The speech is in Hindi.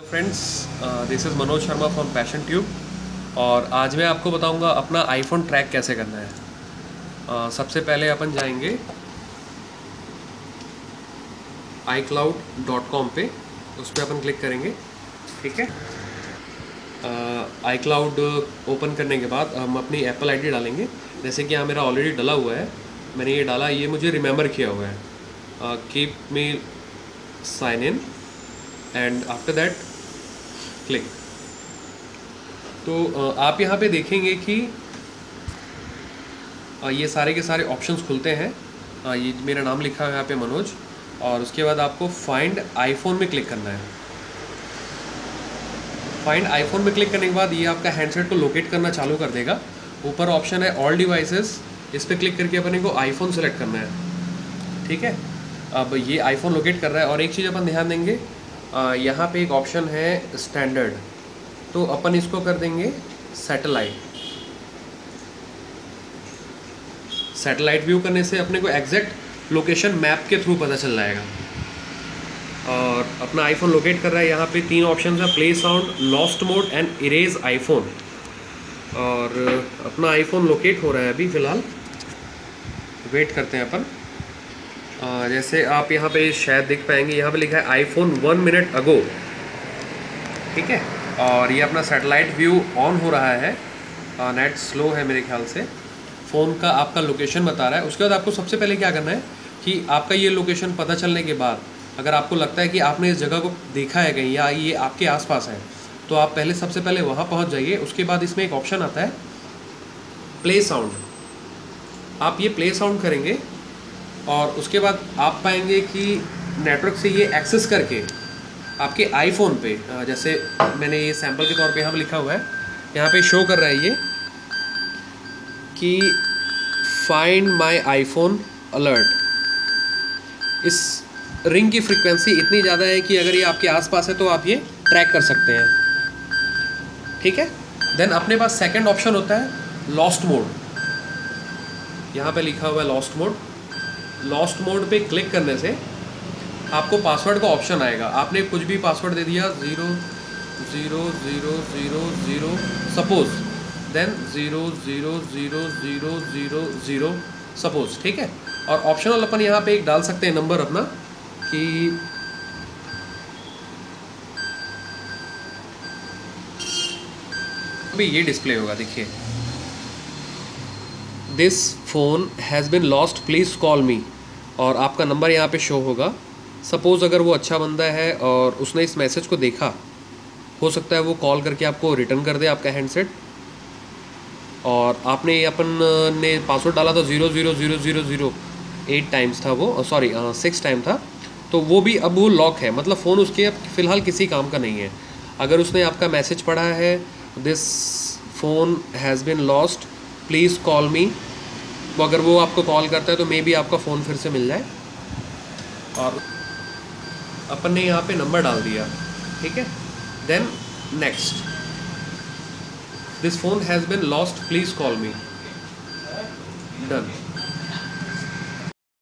Friends this is Manoj Sharma from passion tube और आज मैं आपको बताऊँगा अपना आईफोन ट्रैक कैसे करना है। uh, सबसे पहले अपन जाएँगे आई क्लाउड डॉट कॉम पे। उस पर अपन क्लिक करेंगे ठीक है? आई क्लाउड ओपन करने के बाद हम अपनी एप्पल आईडी डालेंगे। जैसे कि यहाँ मेरा ऑलरेडी डला हुआ है मैंने ये डाला ये मुझे रिमेंबर किया हुआ है। Keep me sign in and after that click तो आप यहाँ पे देखेंगे कि ये सारे के सारे ऑप्शंस खुलते हैं। ये मेरा नाम लिखा है यहाँ पे मनोज। और उसके बाद आपको फाइंड आईफोन में क्लिक करना है। फाइंड आईफोन में क्लिक करने के बाद ये आपका हैंडसेट को लोकेट करना चालू कर देगा। ऊपर ऑप्शन है ऑल डिवाइसेस इस पर क्लिक करके अपने को आईफोन सेलेक्ट करना है। ठीक है? अब ये आईफोन लोकेट कर रहा है। और एक चीज़ अपन ध्यान देंगे यहाँ पे एक ऑप्शन है स्टैंडर्ड तो अपन इसको कर देंगे सैटेलाइट सैटेलाइट व्यू करने से अपने को एग्जैक्ट लोकेशन मैप के थ्रू पता चल जाएगा. और अपना आईफोन लोकेट कर रहा है यहाँ पे तीन ऑप्शन है play sound lost mode and erase iPhone और अपना आईफोन लोकेट हो रहा है अभी फ़िलहाल. वेट करते हैं अपन. जैसे आप यहाँ पे शायद देख पाएँगे, यहाँ पे लिखा है आईफोन वन मिनट अगो ठीक है? और ये अपना सेटेलाइट व्यू ऑन हो रहा है। नेट स्लो है मेरे ख्याल से। फ़ोन का आपका लोकेशन बता रहा है। उसके बाद आपको सबसे पहले क्या करना है कि आपका ये लोकेशन पता चलने के बाद, अगर आपको लगता है कि आपने इस जगह को देखा है कहीं या ये आपके आसपास है तो आप पहले सबसे पहले वहाँ पहुँच जाइए। उसके बाद इसमें एक ऑप्शन आता है प्ले साउंड आप ये प्ले साउंड करेंगे और उसके बाद आप पाएँगे कि नेटवर्क से ये एक्सेस करके आपके आईफोन पे जैसे मैंने ये सैंपल के तौर पे यहाँ पर लिखा हुआ है, यहाँ पे शो कर रहा है ये कि फाइंड माय आईफोन अलर्ट इस रिंग की फ्रीक्वेंसी इतनी ज़्यादा है कि अगर ये आपके आसपास है तो आप ये ट्रैक कर सकते हैं। ठीक है? देन अपने पास सेकंड ऑप्शन होता है लॉस्ट मोड यहाँ पे लिखा हुआ है लॉस्ट मोड लॉस्ट मोड पे क्लिक करने से आपको पासवर्ड का ऑप्शन आएगा। आपने कुछ भी पासवर्ड दे दिया zero zero zero zero zero suppose then zero zero zero zero zero zero suppose ठीक है? और ऑप्शनल अपन यहाँ पे एक डाल सकते हैं नंबर अपना, कि अभी ये डिस्प्ले होगा, देखिए। This phone has been lost please call me और आपका नंबर यहाँ पे शो होगा। सपोज़ अगर वो अच्छा बंदा है और उसने इस मैसेज को देखा, हो सकता है वो कॉल करके आपको रिटर्न कर दे आपका हैंडसेट और आपने अपन, ने पासवर्ड डाला था zero zero zero zero zero eight times था वो सॉरी सिक्स टाइम था। तो वो भी अब वो लॉक है। मतलब फ़ोन उसके अब फ़िलहाल किसी काम का नहीं है। अगर उसने आपका मैसेज पढ़ा है this phone has been lost please call me वो अगर वो आपको कॉल करता है तो मे भी आपका फ़ोन फिर से मिल जाए। और अपन ने यहाँ पे नंबर डाल दिया, ठीक है? Then next this phone has been lost please call me done